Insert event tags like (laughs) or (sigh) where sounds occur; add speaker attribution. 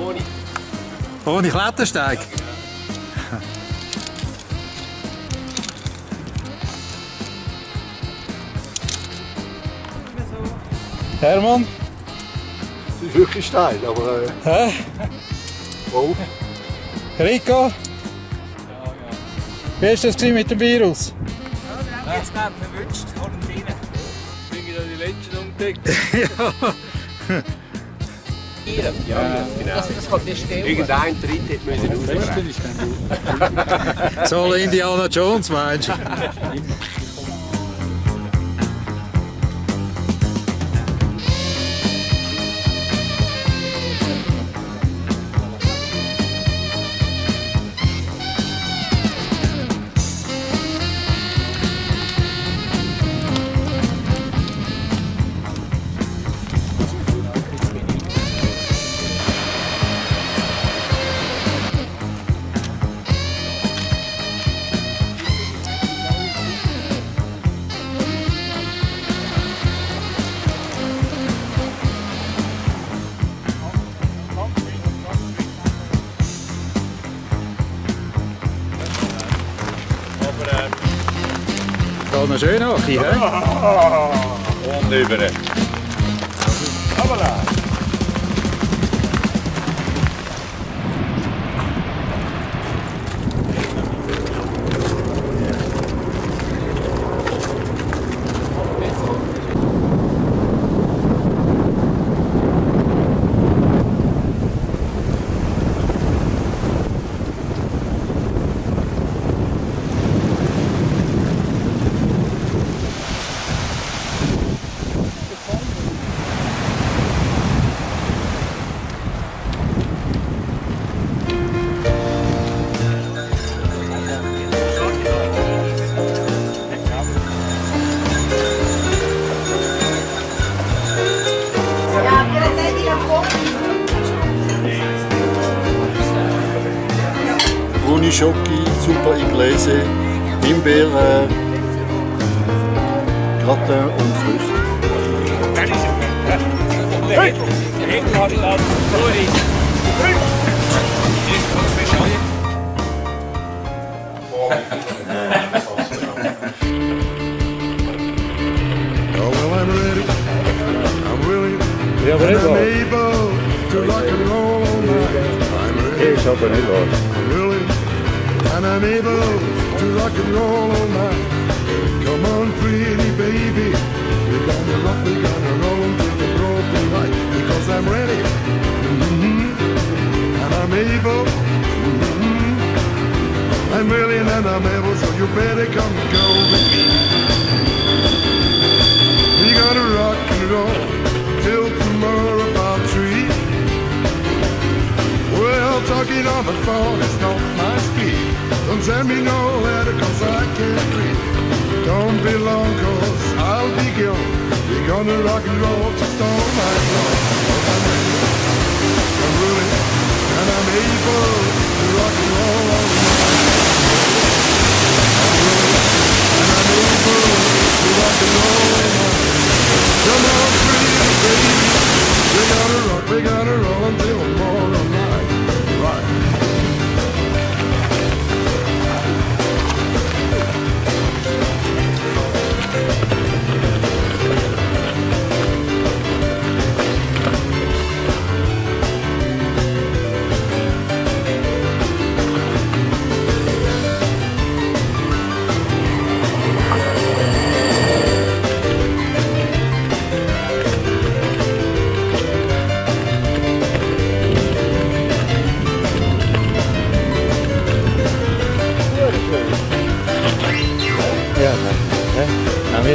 Speaker 1: Honig. Honigwatersteig. Herman?
Speaker 2: Het is wirklich steil, aber... Uh...
Speaker 1: Eh, Hä? Wo?
Speaker 2: Oh.
Speaker 1: Rico? Ja, ja. Wie ist das mit dem Virus?
Speaker 3: Ja, jetzt gerade verwünscht, Quarantäne.
Speaker 4: Ich bin ja die letzten umgedeckt. ja. Ja, ja, genau.
Speaker 3: Also, das, das kann nicht stimmen.
Speaker 4: Irgendein Tritt hätte müssen ausbrechen.
Speaker 1: Soll Indiana Jones, meinst du? (laughs) Jonas
Speaker 4: nog hier, (laughs)
Speaker 5: hè? Oh, oh, oh,
Speaker 2: oh. Schoki, Super Inglese, Himbeer, Gratin und Früchte.
Speaker 6: Hey.
Speaker 1: Ja,
Speaker 6: maar heel And I'm able to rock and roll all night. Come on, pretty baby. We're gonna rock, we're gonna roll until the broken light. Because I'm ready. Mm-hmm. And I'm able. Mm-hmm. I'm willing and I'm able, so you better come go with me. We gotta rock and roll till tomorrow. talking on the phone, it's not my speed. Don't send me no letter, cause I can't read. Don't be long, cause I'll be gone. We're gonna rock and roll to storm my floor. I'm ruling, and I'm able to rock and roll.